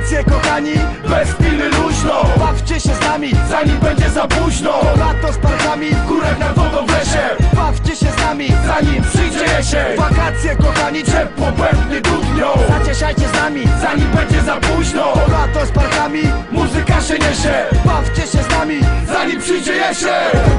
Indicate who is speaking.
Speaker 1: Wakacje kochani,
Speaker 2: Bez piny luźno.
Speaker 1: Bawcie się z nami
Speaker 2: Zanim będzie za późno.
Speaker 1: Lato z parkami,
Speaker 2: W górach nad wodą w lesie.
Speaker 1: Bawcie się z nami
Speaker 2: Zanim przyjdzie jesień.
Speaker 1: Wakacje kochani,
Speaker 2: Ciepło pęknie dudnią.
Speaker 1: Zacieszajcie z nami
Speaker 2: Zanim będzie za późno.
Speaker 1: Lato z parkami,
Speaker 2: Muzyka się niesie.
Speaker 1: Bawcie się z nami
Speaker 2: Zanim przyjdzie jesień.